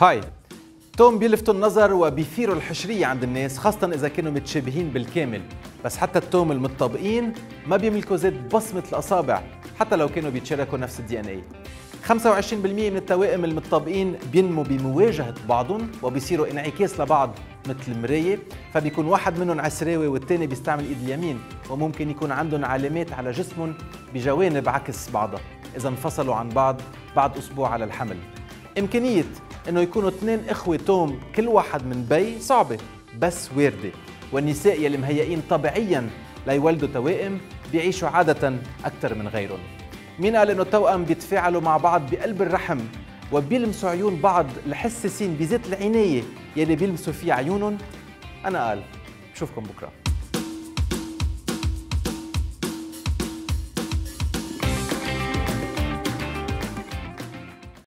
هاي. توم بيلفتوا النظر وبيثيروا الحشرية عند الناس خاصة إذا كانوا متشابهين بالكامل. بس حتى التوم المتطابقين ما بيملكوا زيت بصمة الأصابع حتى لو كانوا بيتشاركوا نفس الدي إن اي 25% من التوائم المتطابقين بينموا بمواجهة بعضهم وبيصيروا انعكاس لبعض مثل مراية فبيكون واحد منهم عسراوي والثاني بيستعمل إيد اليمين وممكن يكون عندهم علامات على جسمهم بجوانب عكس بعضها. إذا انفصلوا عن بعض بعد أسبوع على الحمل. إمكانية إنه يكونوا اثنين إخوة توم كل واحد من بي صعبة بس واردة والنساء يلي مهيئين طبيعيا ليولدوا توائم بيعيشوا عادة أكثر من غيرهم. مين قال إنه التوأم بيتفاعلوا مع بعض بقلب الرحم وبيلمسوا عيون بعض الحساسين بذات العناية يلي بيلمسوا فيها عيونهم؟ أنا قال بشوفكم بكرة.